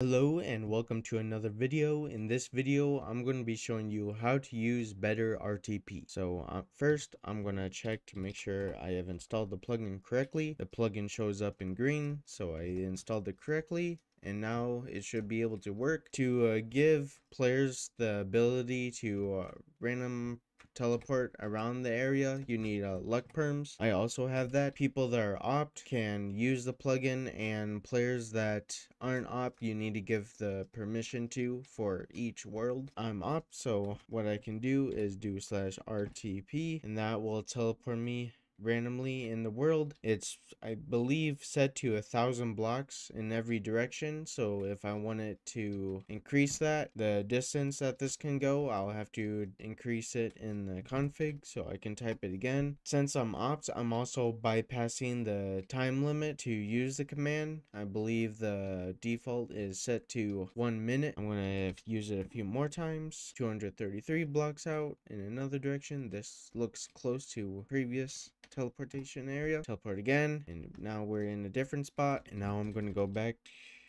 Hello and welcome to another video. In this video, I'm going to be showing you how to use BetterRTP. So uh, first, I'm going to check to make sure I have installed the plugin correctly. The plugin shows up in green, so I installed it correctly and now it should be able to work to uh, give players the ability to uh, random teleport around the area, you need uh, luck perms. I also have that. People that are opped can use the plugin and players that aren't opped, you need to give the permission to for each world. I'm opped, so what I can do is do slash RTP and that will teleport me randomly in the world. It's, I believe, set to a thousand blocks in every direction. So if I wanted to increase that, the distance that this can go, I'll have to increase it in the config. So I can type it again. Since I'm opped, I'm also bypassing the time limit to use the command. I believe the default is set to one minute. I'm going to use it a few more times. 233 blocks out in another direction. This looks close to previous teleportation area. Teleport again. And now we're in a different spot. And now I'm going to go back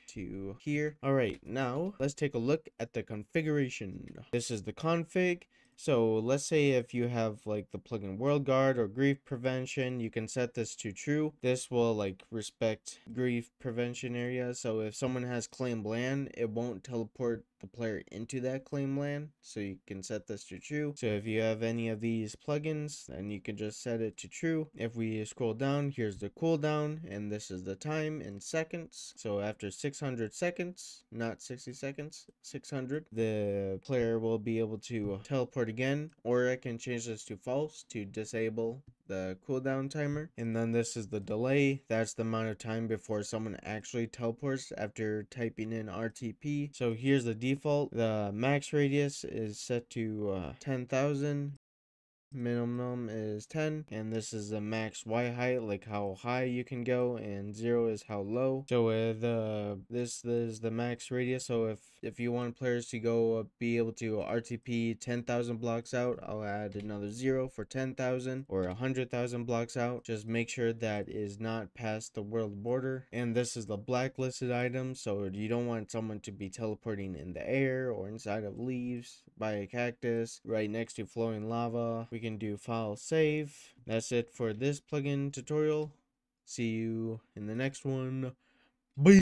to here. All right, now let's take a look at the configuration. This is the config. So let's say if you have like the plugin WorldGuard or GriefPrevention, you can set this to true. This will like respect grief prevention area. So if someone has claimed land, it won't teleport the player into that claim land. So you can set this to true. So if you have any of these plugins, then you can just set it to true. If we scroll down, here's the cooldown and this is the time in seconds. So after 600 seconds, not 60 seconds, 600, the player will be able to teleport again, or I can change this to false to disable the cooldown timer. And then this is the delay. That's the amount of time before someone actually teleports after typing in RTP. So here's the default. The max radius is set to uh, 10,000 minimum is 10 and this is the max y height like how high you can go and 0 is how low. So with uh this, this is the max radius so if if you want players to go uh, be able to rtp 10,000 blocks out i'll add another 0 for 10,000 or 100,000 blocks out. Just make sure that is not past the world border. And this is the blacklisted item so you don't want someone to be teleporting in the air or inside of leaves by a cactus right next to flowing lava. We can do file save. That's it for this plugin tutorial. See you in the next one. Bye.